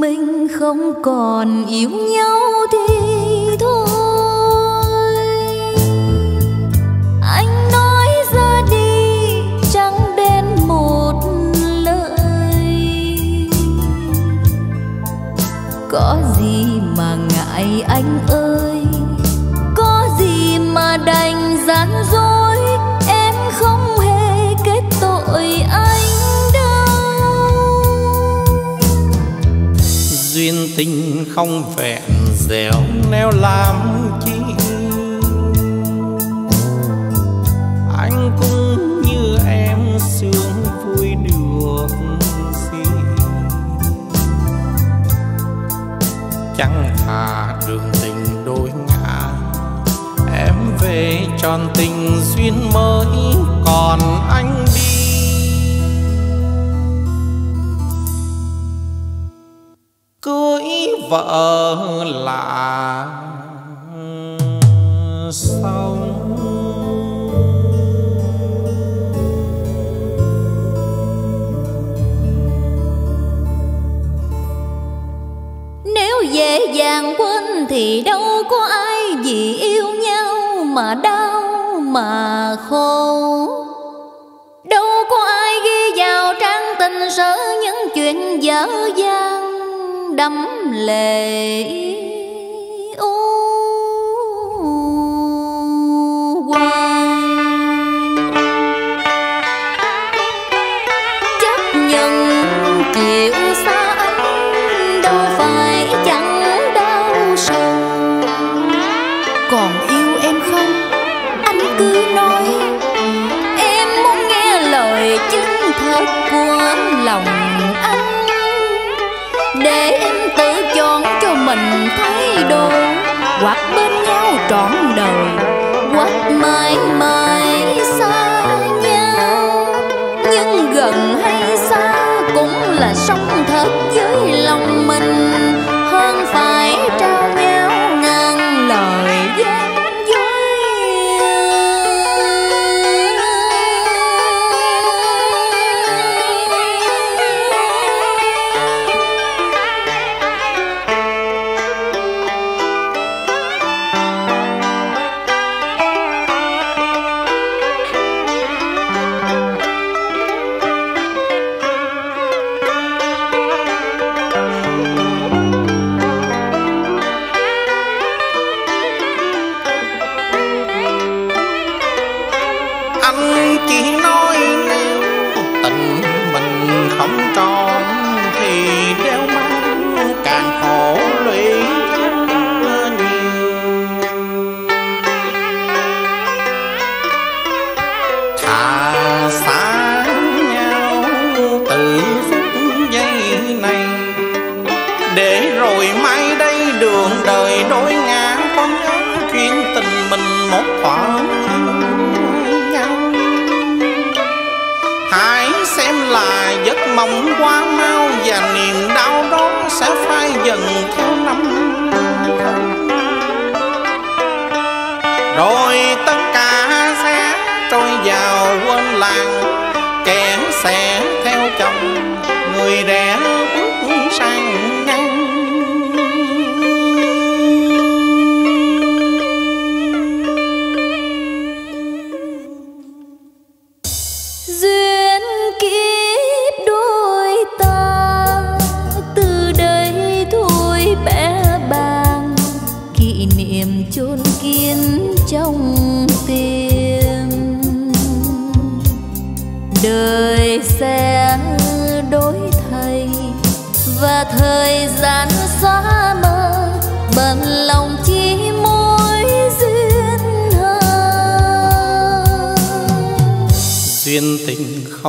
mình không còn yêu nhau. Sinh không vẹn dẻo neo làm chi. Anh cũng như em sướng vui được gì. Chẳng thà đường tình đôi ngã, em về tròn tình duyên mới, còn anh vợ là xong. Nếu dễ dàng quên thì đâu có ai vì yêu nhau mà đau mà khổ. Đâu có ai ghi vào trang tình sử những chuyện dở dang đắm lệ u quan chấp nhận chịu xa hoặc bên nhau trọn đời. Hoặc mãi mãi xa nhau, nhưng gần hay xa cũng là sống thật với lòng mình. Rồi tất cả sẽ trôi vào quên làng kẻ sẽ theo chồng người rẽ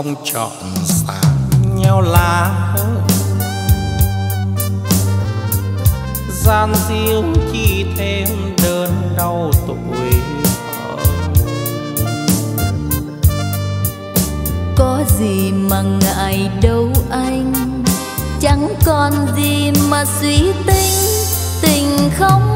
không chọn xa nhau lá gian riêng chi thêm đơn đau tuổi thơ có gì mà ngại đâu anh, chẳng còn gì mà suy tính, tình không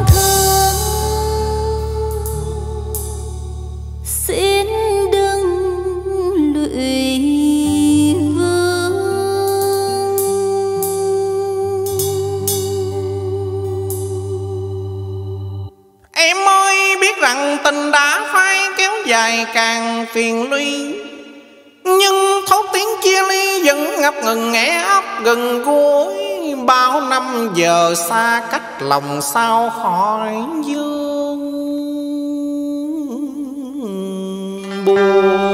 phiền ly. Nhưng thấu tiếng chia ly vẫn ngập ngừng nghe ấp gần gối bao năm giờ xa cách lòng sao khỏi dương buồn.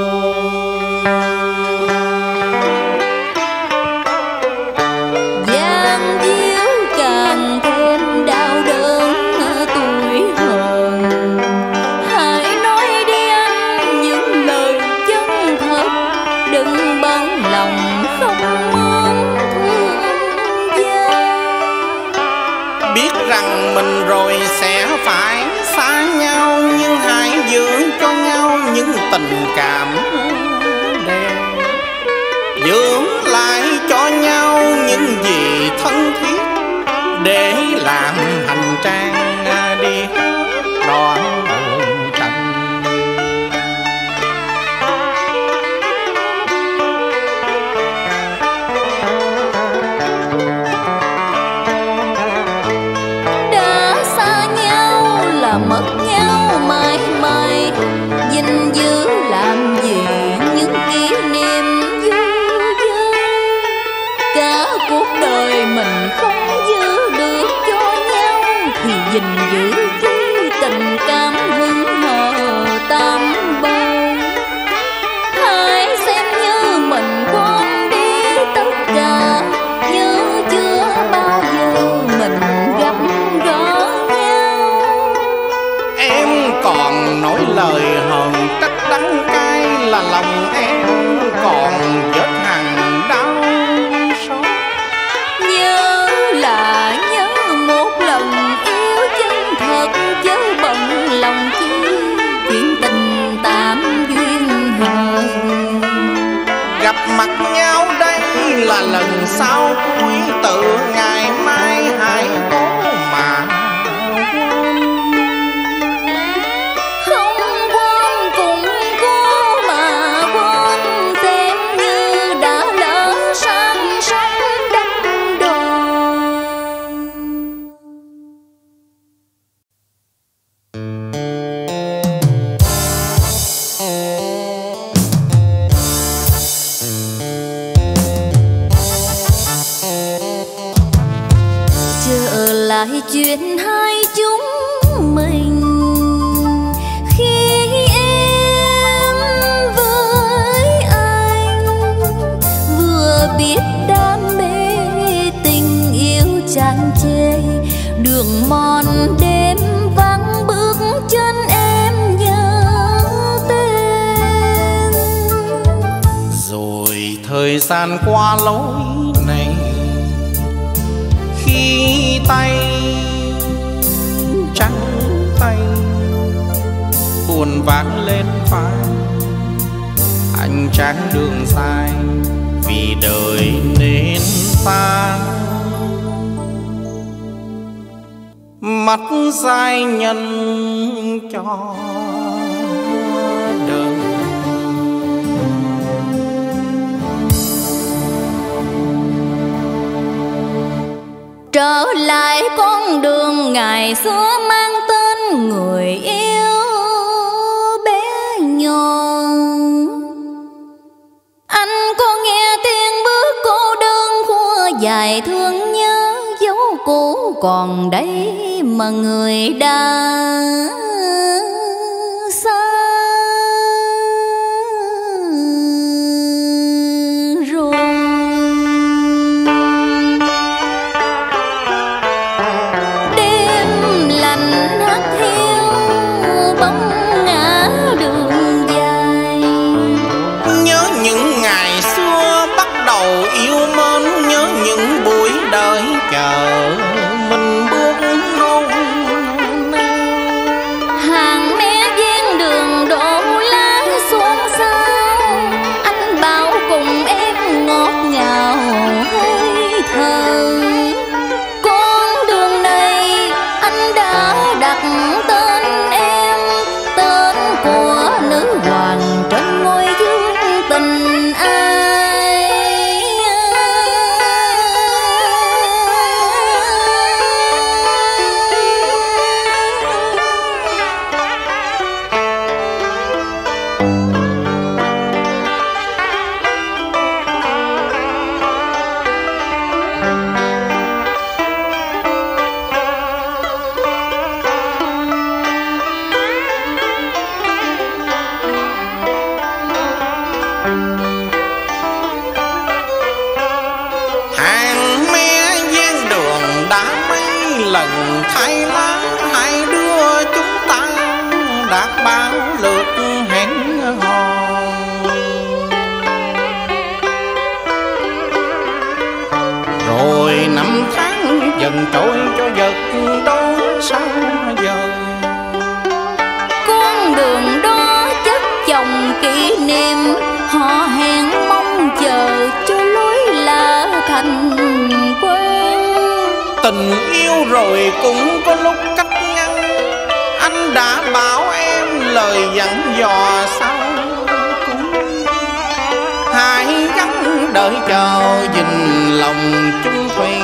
đợi chờ dình lòng chung phi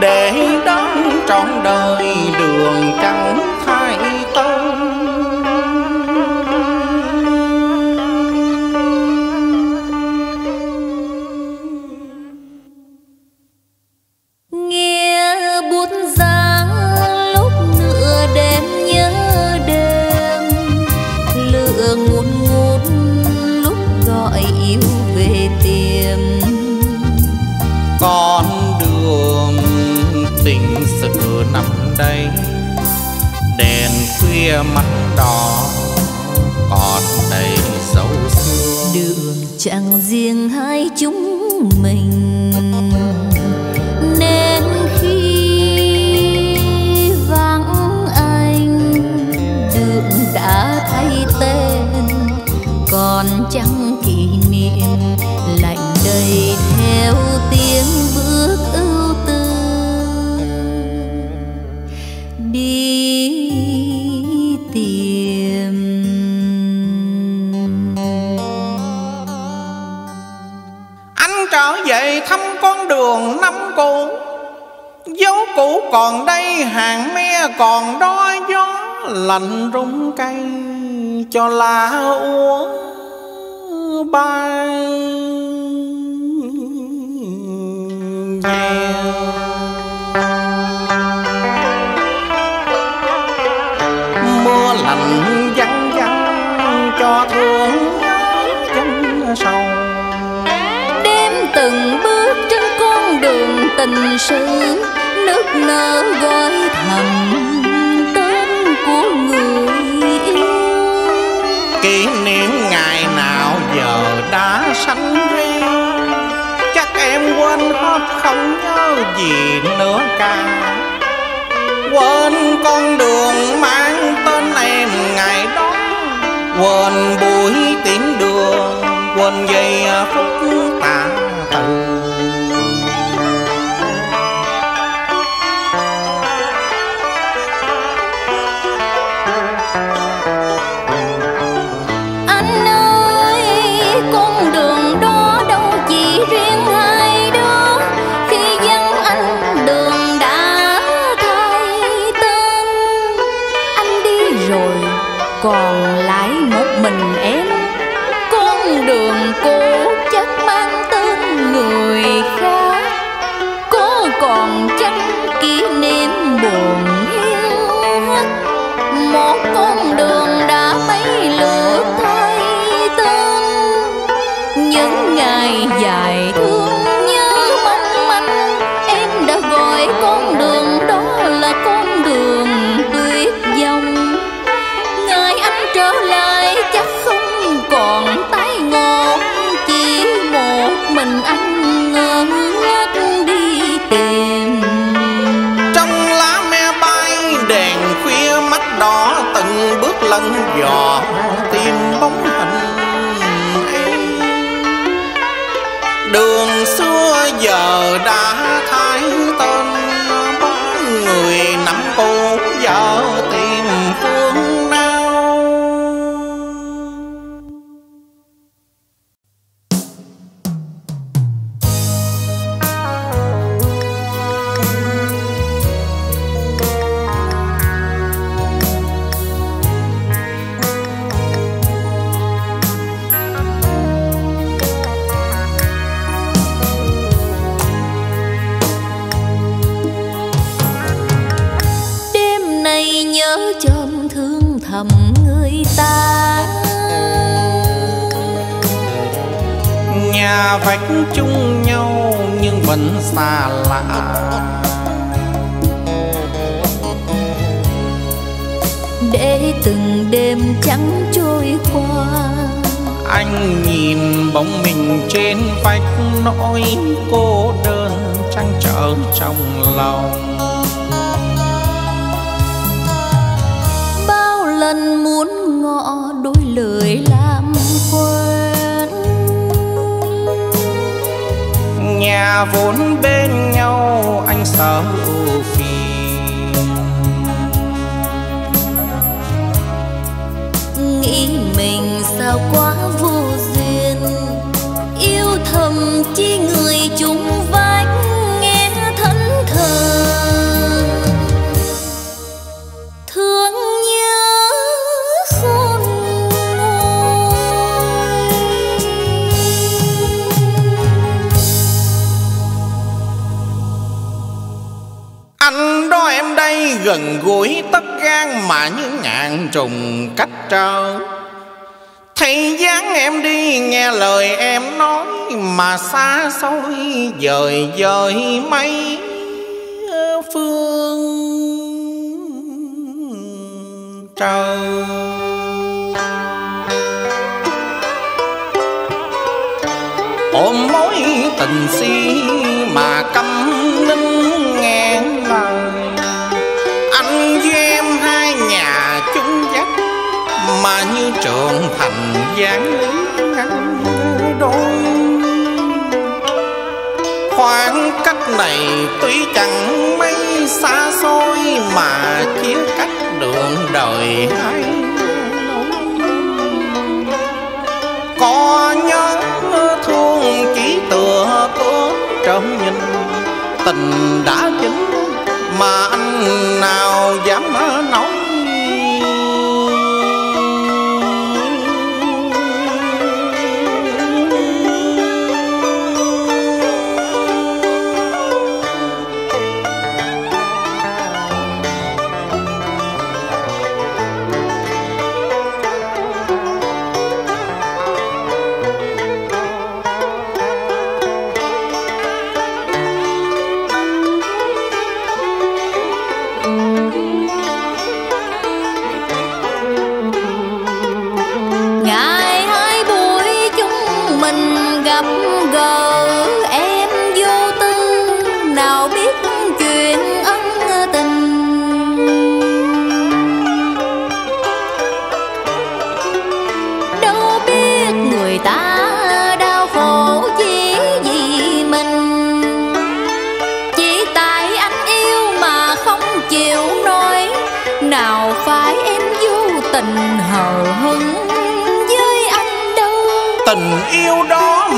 để đón trọn đời đường trăng. kỷ niệm ngày nào giờ đã sanh ri chắc em quên hết không nhớ gì nữa cả. Quên con đường mang tên em ngày đó. Quên buổi tiễn đường, quên giây phút tàn buồn yên một con đường đã mấy lượt thay tương những ngày dài vách chung nhau nhưng vẫn xa lạ. Để từng đêm trắng trôi qua. Anh nhìn bóng mình trên vách nỗi cô đơn trăn trở trong lòng. Bao lần muốn ngỏ đôi lời là nhà vốn bên nhau, anh sợ phiền nghĩ mình sao quá vô duyên, yêu thầm chi người chúng. Gần gũi tất gan mà như ngàn trùng cách trở Thấy dáng em đi nghe lời em nói Mà xa xôi dời dời mấy phương trời ôm mối tình si mà căm mà như trường thành giảng lý ngăn đôi. Khoảng cách này tuy chẳng mấy xa xôi mà chia cách đường đời hai có nhớ thương chỉ tựa tốt trong nhìn, tình đã chính mà anh nào dám nói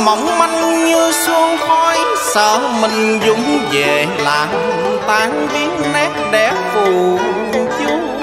mỏng manh như xuông khói. Sợ mình dũng về làm tan biến nét đẹp phù chú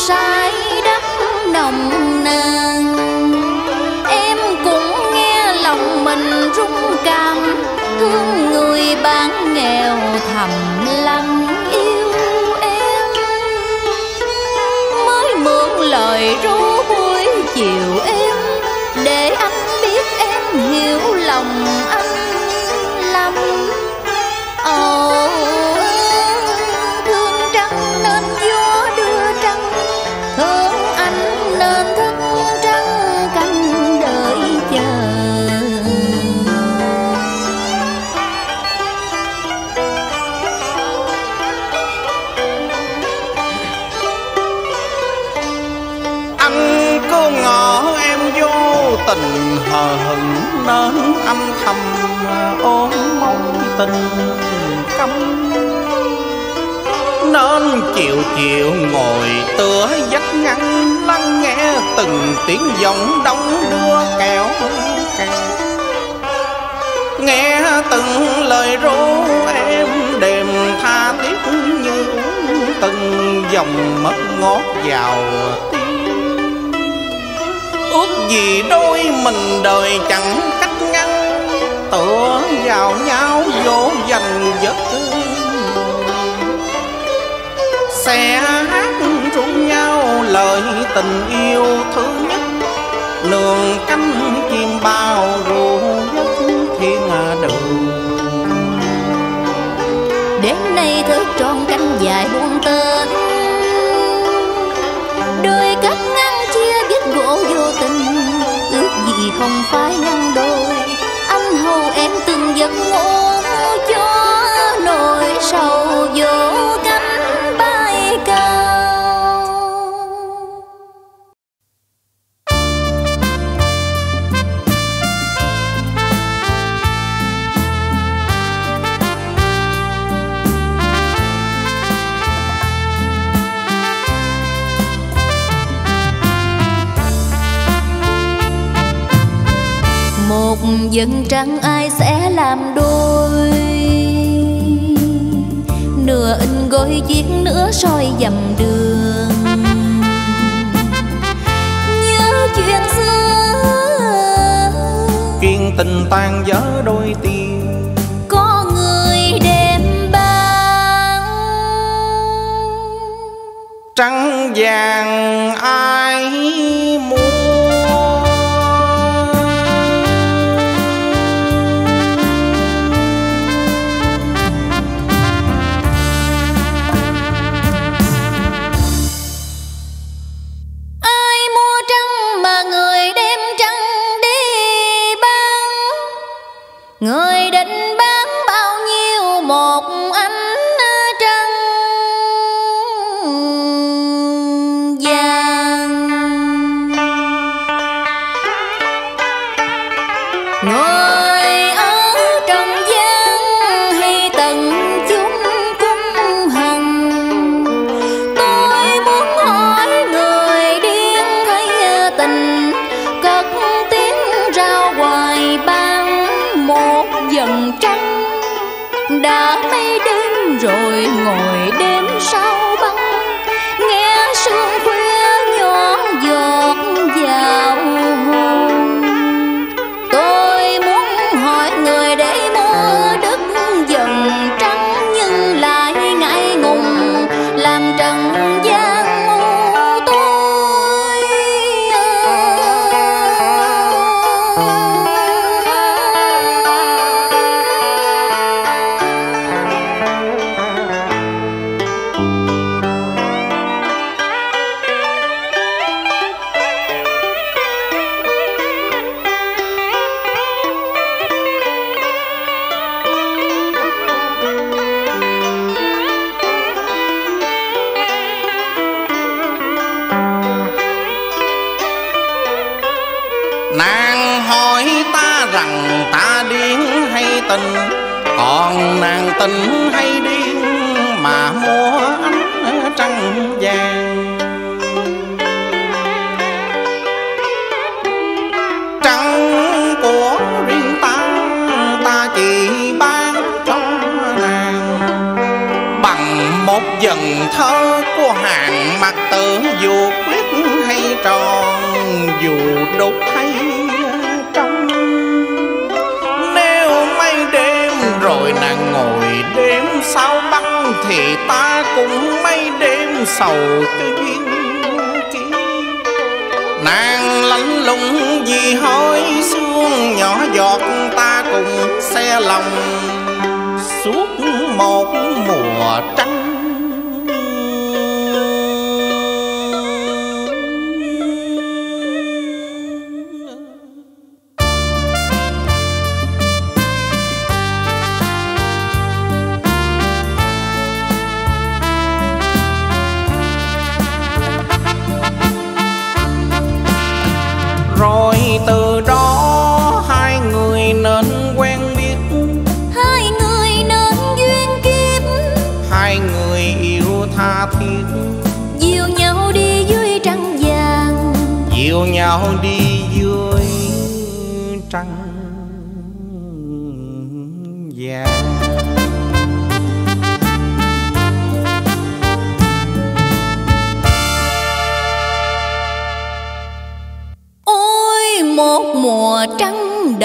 sai đắm nồng nàn. Em cũng nghe lòng mình rung cảm, thương người bán nghèo thầm hận nên âm thầm ôm mối tình căm. Nên chiều chiều ngồi tựa vách ngăn, lắng nghe từng tiếng giọng đông đưa kẹo kẹo nghe từng lời ru em đềm tha thiết như từng dòng mất ngót vào tiếng vì đôi mình đời chẳng cách ngăn. Tựa vào nhau vô dành giấc sẽ hát ru nhau lời tình yêu thương nhất. Nương cánh chim bao ru nhất thiên đường. Đến nay thức tròn canh dài không phải ngăn đôi. Anh hầu em từng giấc ngủ dân trăng ai sẽ làm đôi? Nửa in gối chiếc nửa soi dầm đường. Nhớ chuyện xưa. Kiên tình tan vỡ đôi tiền có người đem ban Trắng vàng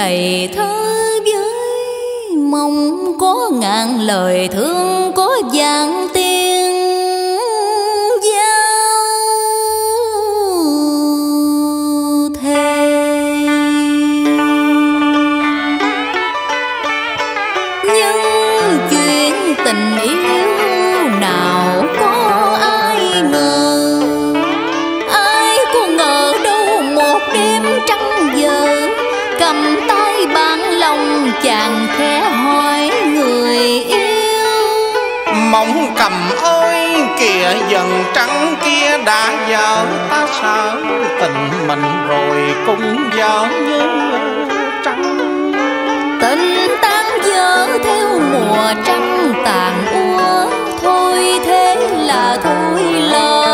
đầy thơ với mong có ngàn lời thương có vàng tiên địa dần trắng kia đã vợ ta sợ. Tình mình rồi cũng vợ như trắng. Tình tan dở theo mùa trăng tàn úa. Thôi thế là thôi lời.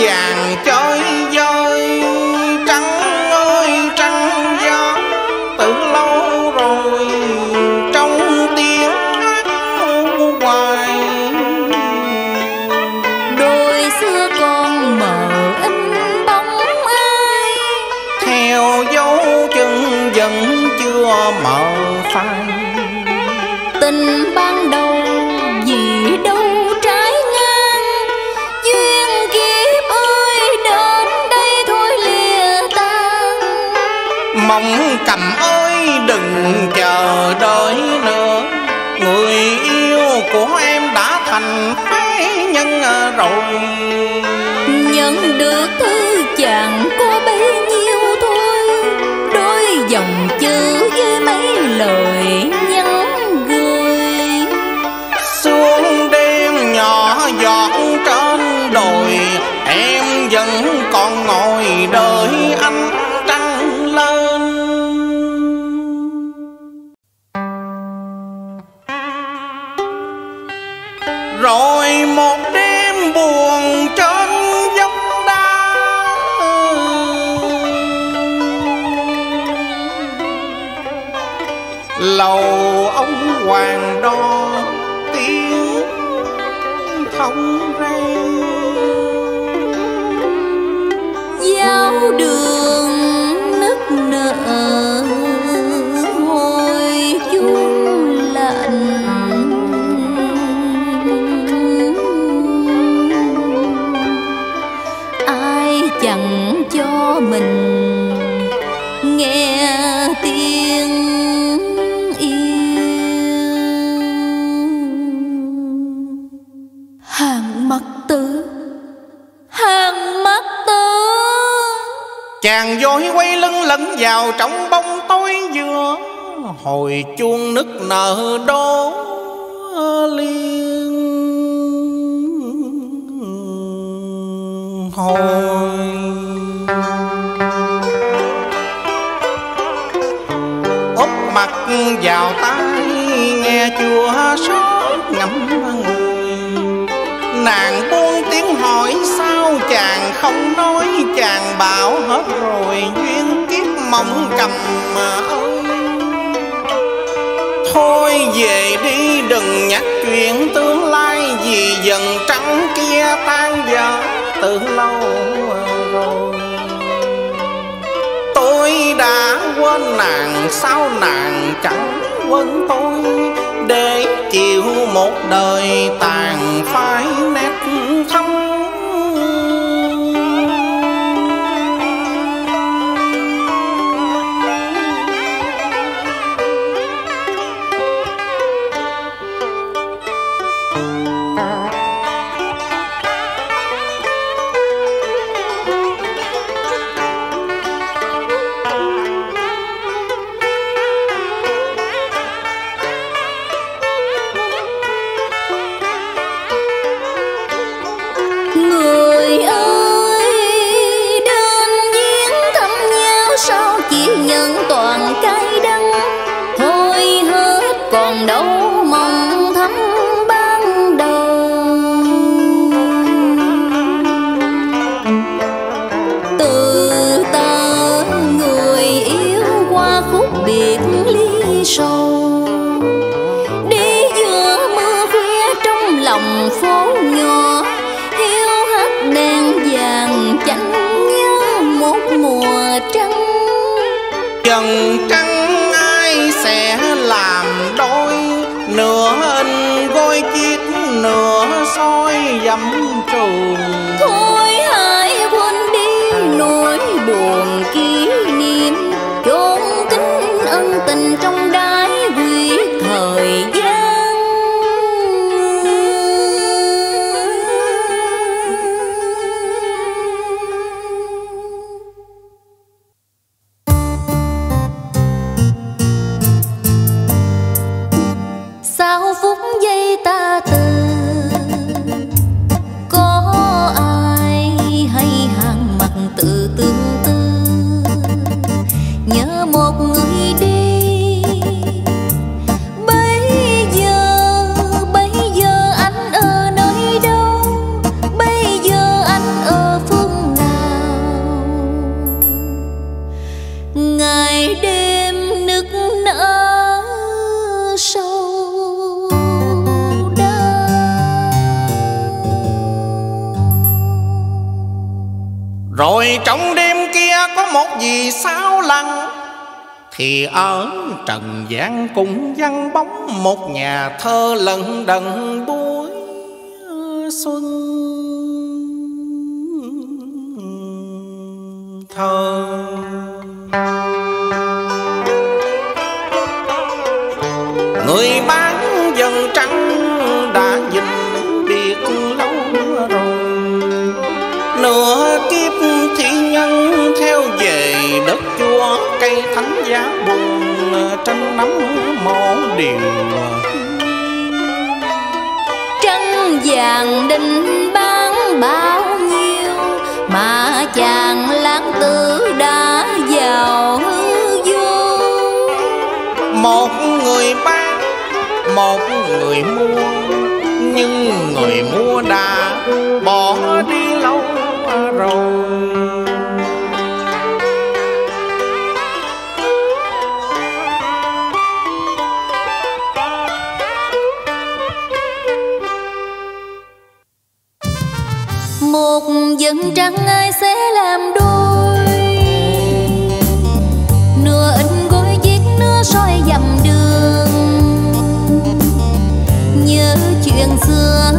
Vàng chơi cầm ơi đừng chờ đợi nữa. Người yêu của em đã thành phái nhân rồi. Nhận được thư chàng có bấy nhiêu thôi. Đôi dòng chữ với mấy lời nhắn gửi. Xuống đêm nhỏ giọt trên đồi em vẫn còn chàng vội quay lưng lẫn vào trong bóng tối giữa hồi chuông nức nở đổ liên hồi. Úp mặt vào tay nghe chùa sót nàng buông tiếng hỏi sao chàng không nói, chàng bảo hết rồi duyên kiếp mong cầm mà ơi. Thôi về đi, đừng nhắc chuyện tương lai, vì dần trắng kia tan vỡ từ lâu rồi. Tôi đã quên nàng, sao nàng chẳng quên tôi để chịu một đời tàn phai nét thâm chừng trắng ai sẽ làm đôi nửa in gối chiếc nửa soi dẫm trường ở trần gian cũng vắng bóng một nhà thơ lần đần buổi xuân. thánh giá buồn ờ, tranh nắm mỏ điền. Trăng vàng đinh bán bao nhiêu mà chàng lãng tử đã giàu hư vô. Một người bán một người mua nhưng người mua đã bỏ đi. chừng chẳng ai sẽ làm đôi? Nửa in gối chiếc nửa soi dặm đường. Nhớ chuyện xưa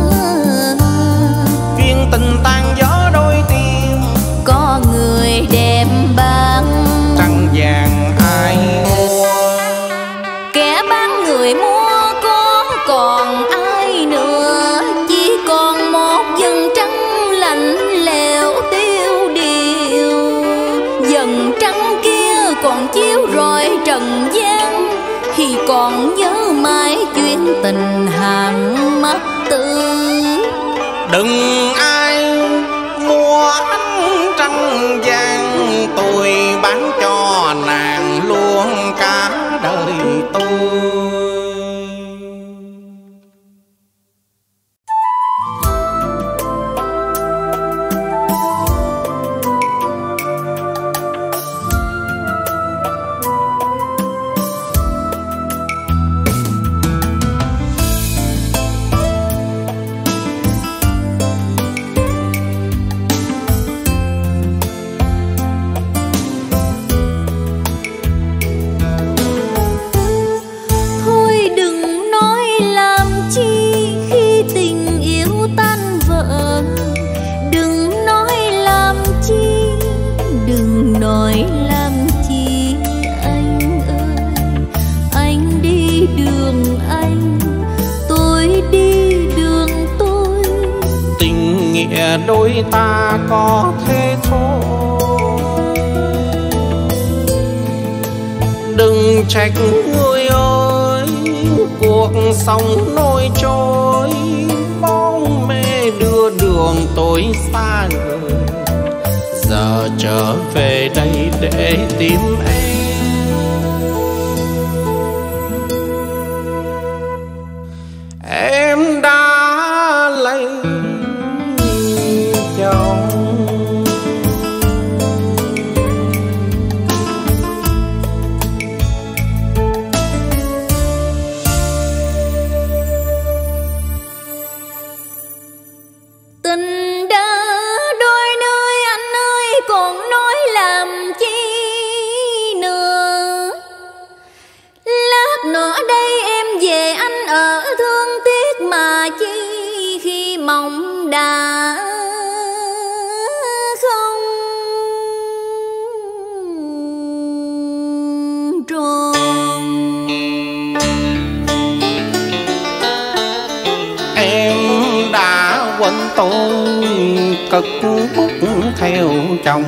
ngực bút theo chồng.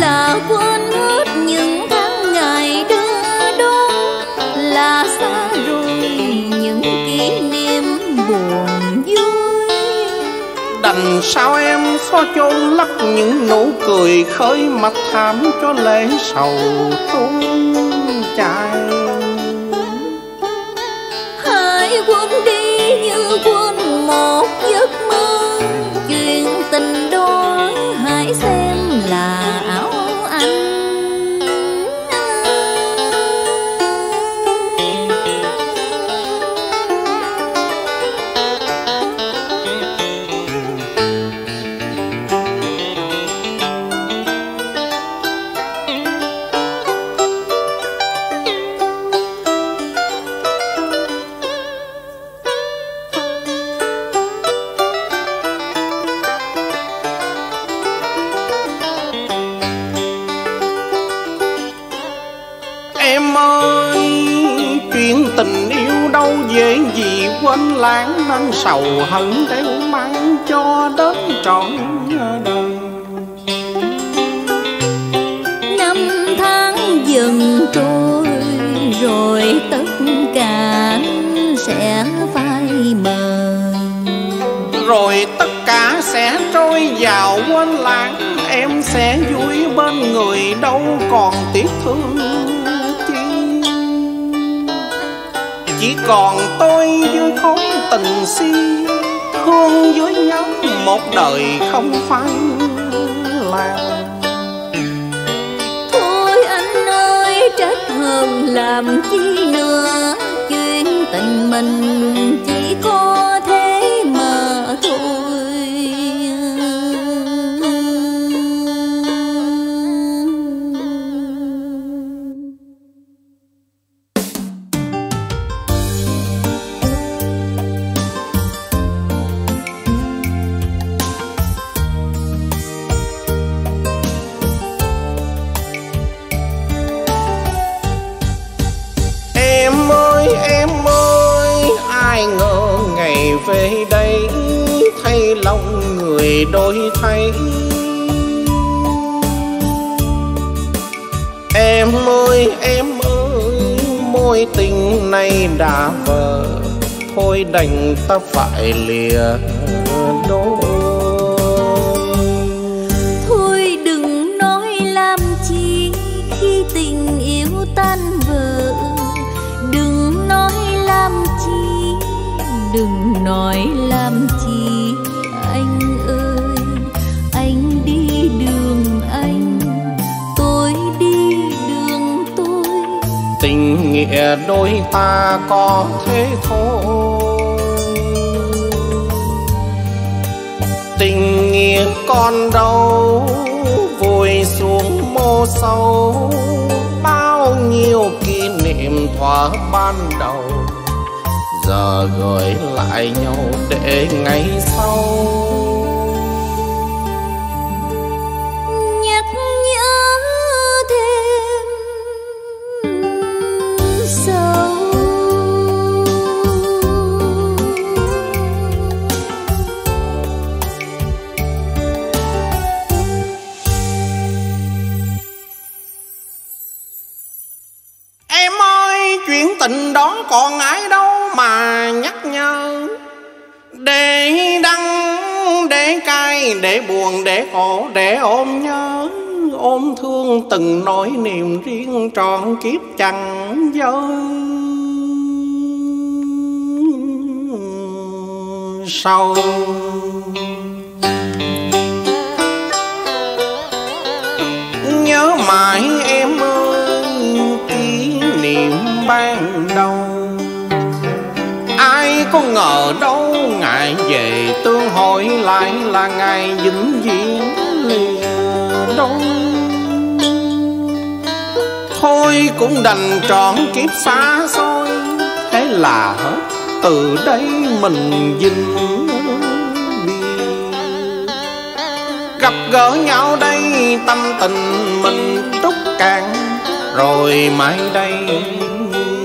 Là quên hết những tháng ngày đưa đón là xa rồi những kỷ niệm buồn vui. Đành sao em xóa chôn lấp những nụ cười khơi mặt thảm cho lễ sầu trốn chạy sầu hận đeo mang cho đến trọn đời. Năm tháng dần trôi rồi tất cả sẽ phai mờ. Rồi tất cả sẽ trôi vào quên lãng Em sẽ vui bên người đâu còn tiếc thương chi. Chỉ còn tôi tình si Thương với nhau, một đời không phải làm thôi anh ơi, trách hơn làm chi nữa chuyện tình mình nói làm chi, đừng nói làm chi Anh ơi, anh đi đường anh Tôi đi đường tôi. Tình nghĩa đôi ta có thế thôi tình còn đâu vùi xuống mô sâu. Bao nhiêu kỷ niệm thuở ban đầu, giờ gửi lại nhau để ngày sau. Chuyện tình đó còn ai đâu mà nhắc nhở. Để đắng, để cay, để buồn, để khổ, để ôm nhớ. Ôm thương từng nỗi niềm riêng trọn kiếp chẳng dơi Sau. Nhớ mãi ban đầu Ai có ngờ đâu ngày về tương hội lại là ngày vĩnh viễn liền đâu Thôi cũng đành trọn kiếp xa xôi, Thế là hết, từ đây mình dinh Gặp gỡ nhau đây, tâm tình mình trúc cạn Rồi mai đây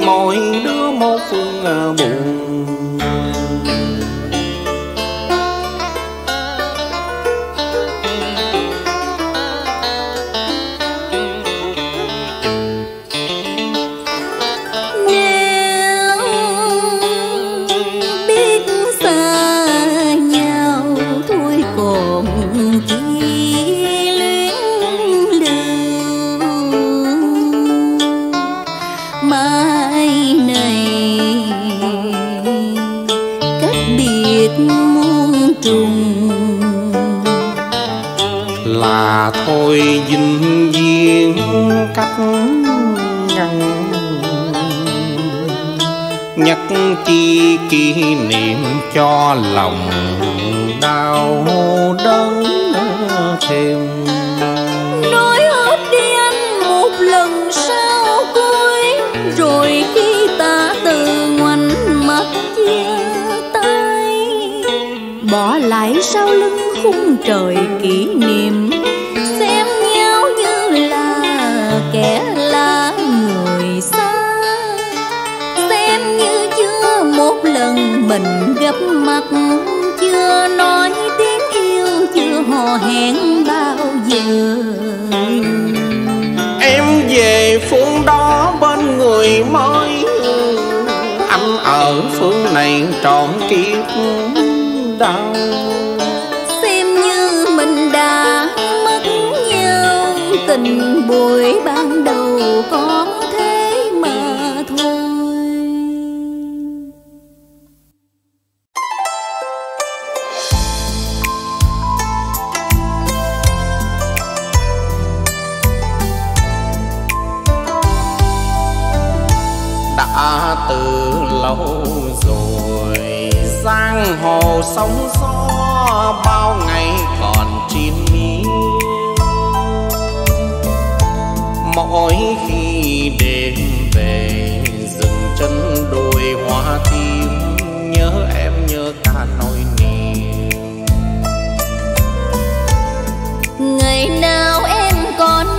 mỗi đứa một phương buồn. Hồi dinh viên cách ngăn nhắc chi kỷ niệm cho lòng đau đớn thêm. Nói hết đi anh một lần sau cuối, rồi khi ta từ ngoảnh mắt chia tay. Bỏ lại sau lưng khung trời kỷ niệm mình gặp mặt chưa nói tiếng yêu chưa hò hẹn bao giờ. Em về phương đó bên người mới anh ở phương này trọn kiếp đau. Xem như mình đã mất nhau tình buổi ban đầu có sóng gió bao ngày còn chim miên mỗi khi đêm về dừng chân đồi hoa tim nhớ em, nhớ ta nỗi niềm. Ngày nào em còn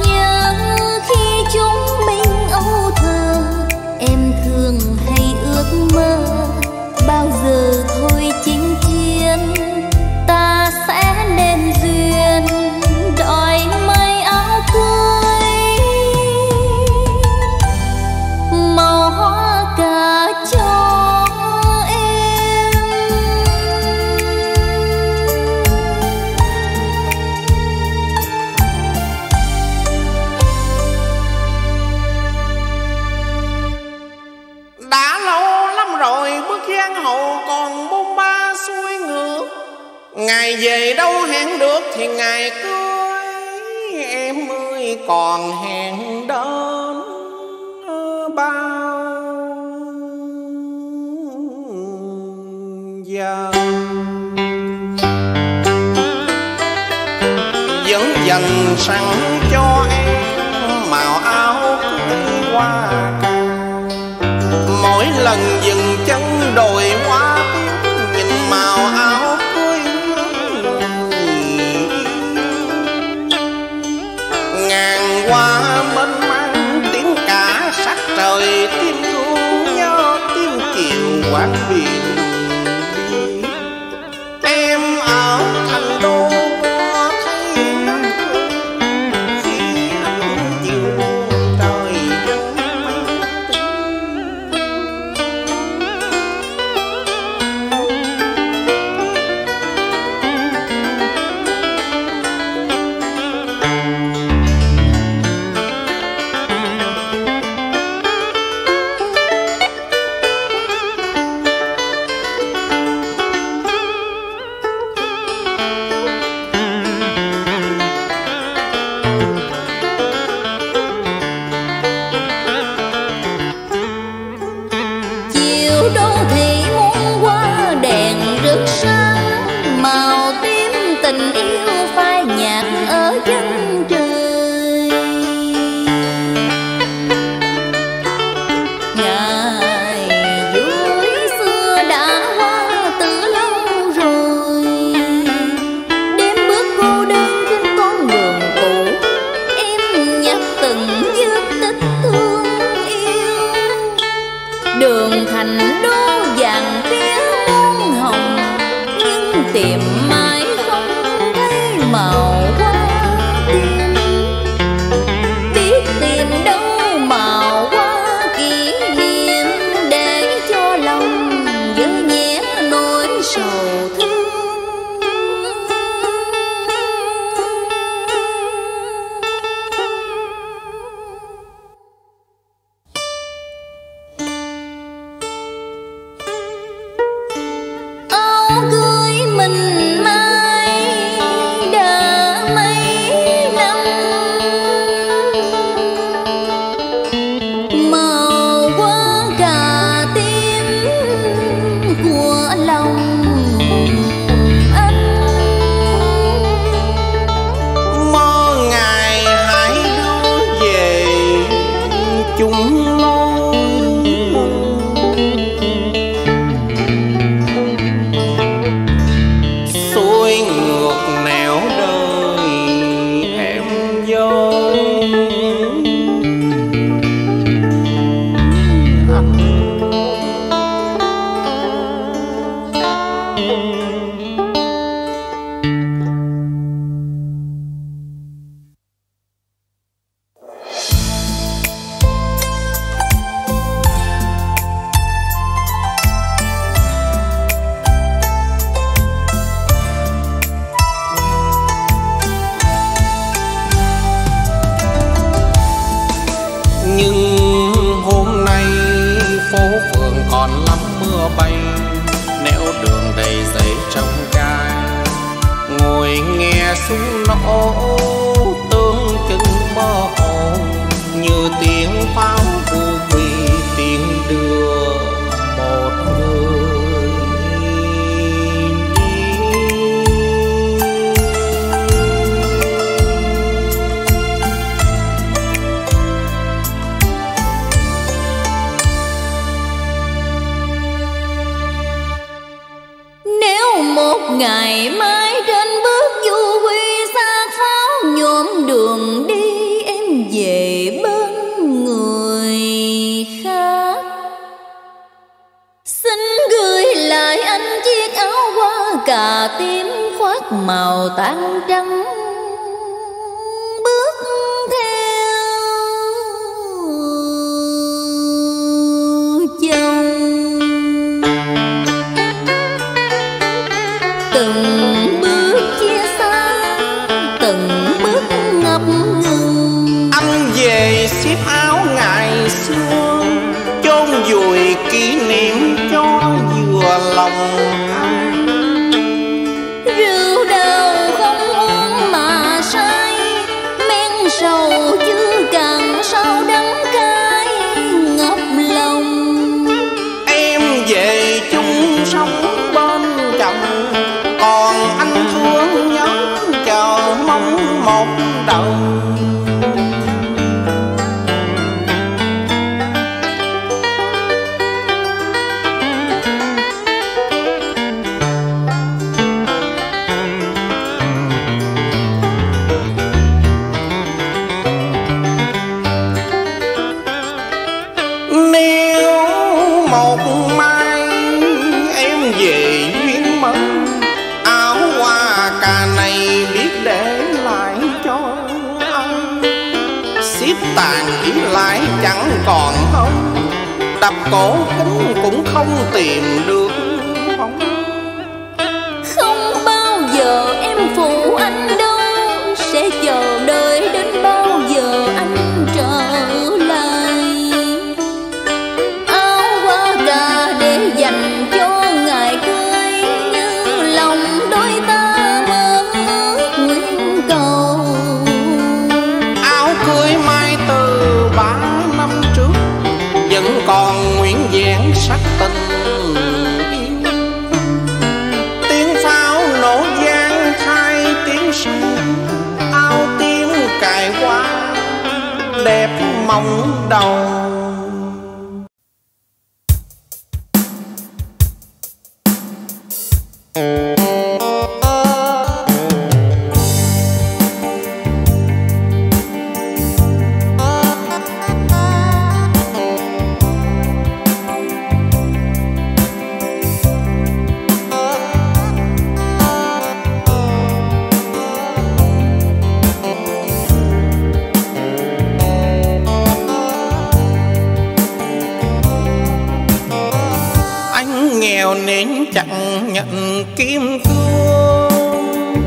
nhận kim cương.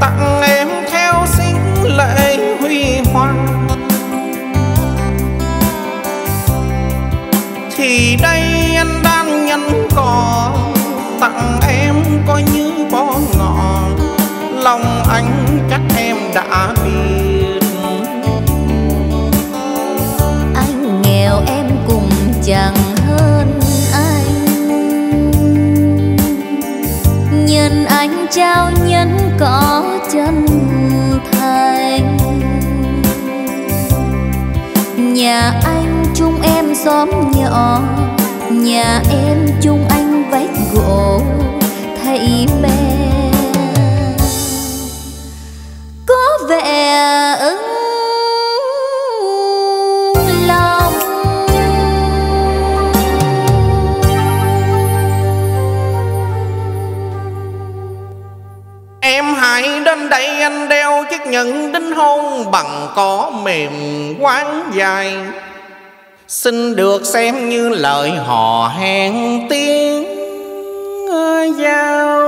Tặng em theo sinh lệ huy hoàng. Thì đây anh đang nhân cỏ. Tặng em coi như bó ngọn lòng anh chắc em đã biết. Anh nghèo em cùng chẳng hơn anh trao nhân có chân thành. Nhà anh chung em xóm nhỏ, nhà em chung anh vách gỗ, thầy bè có vẻ nhận đính hôn bằng cỏ mềm quán dài. Xin được xem như lời hò hẹn tiếng giao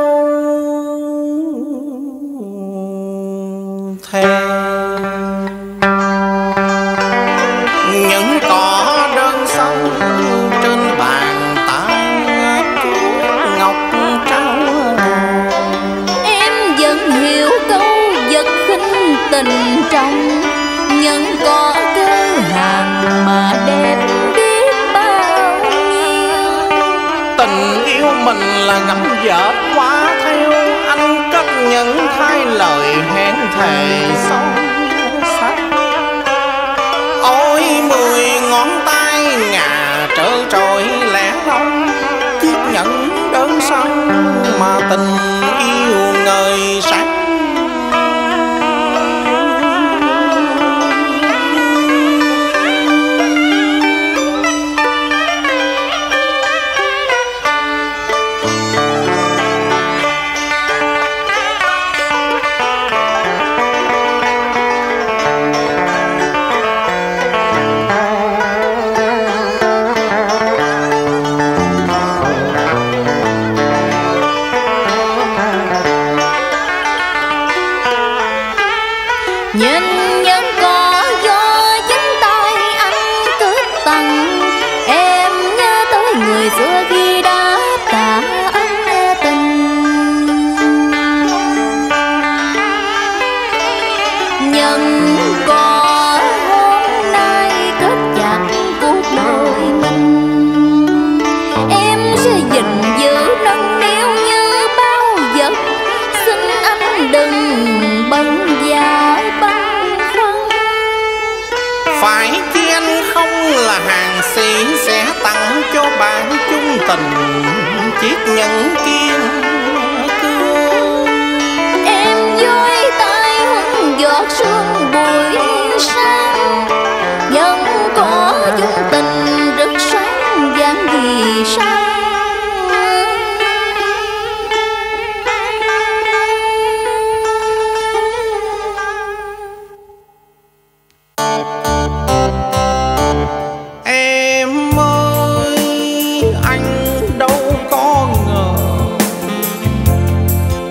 theo. mình là gặp dở quá theo anh cất những thay lời hẹn thề sau.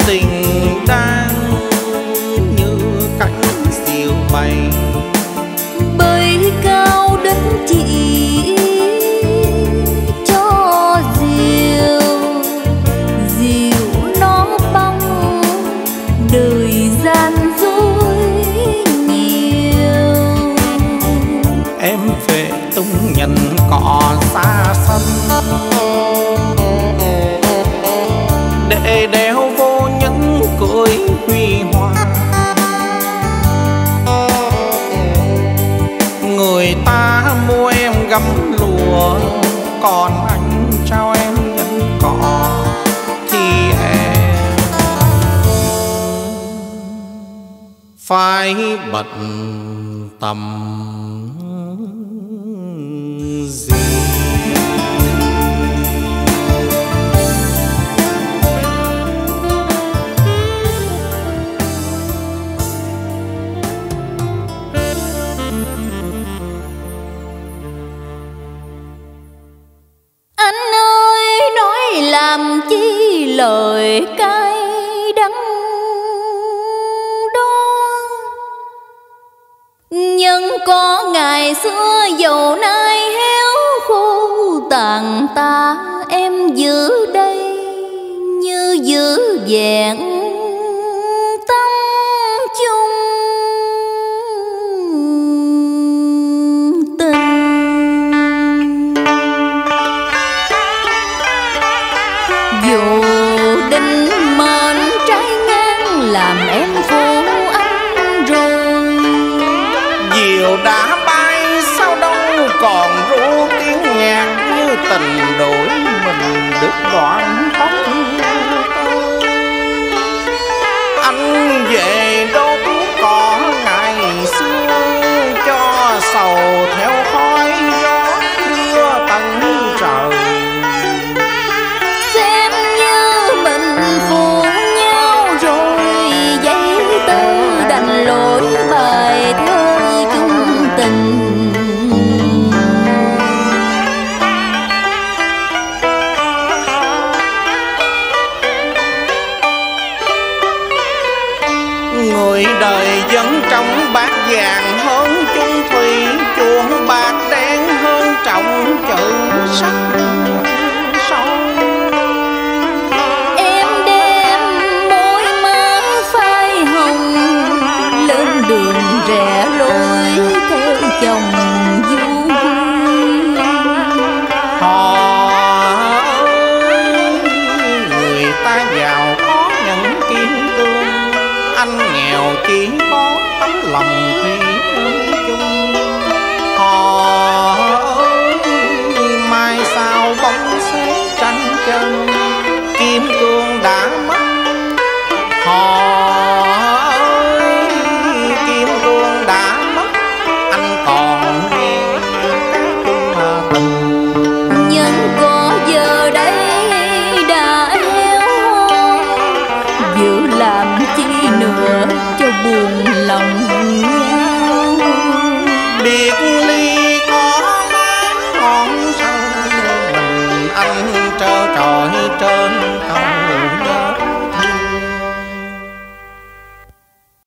tình đang như cánh diều bay. còn anh trao em nhẫn cỏ thì em phải bận tâm có ngày xưa dầu nay héo khô, tàn ta em giữ đây như giữ vẹn